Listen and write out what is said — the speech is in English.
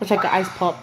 It's like an ice pop.